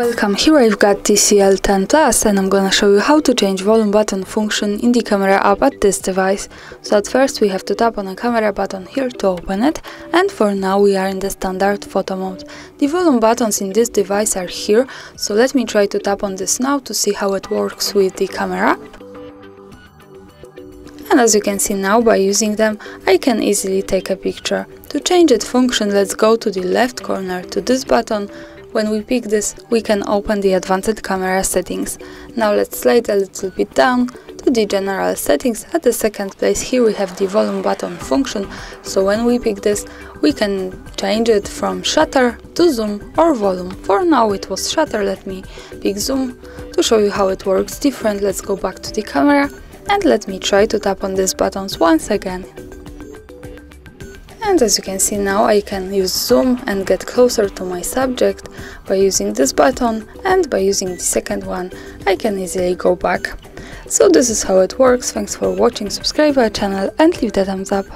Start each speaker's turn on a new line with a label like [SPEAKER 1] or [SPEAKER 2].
[SPEAKER 1] Welcome, here I've got TCL 10 Plus and I'm gonna show you how to change volume button function in the camera app at this device. So at first we have to tap on the camera button here to open it and for now we are in the standard photo mode. The volume buttons in this device are here, so let me try to tap on this now to see how it works with the camera. And as you can see now, by using them, I can easily take a picture. To change its function, let's go to the left corner to this button, when we pick this, we can open the advanced camera settings. Now let's slide a little bit down to the general settings. At the second place here we have the volume button function, so when we pick this, we can change it from shutter to zoom or volume. For now it was shutter, let me pick zoom. To show you how it works different, let's go back to the camera and let me try to tap on these buttons once again and as you can see now I can use zoom and get closer to my subject by using this button and by using the second one I can easily go back. So this is how it works, thanks for watching, subscribe our channel and leave the thumbs up.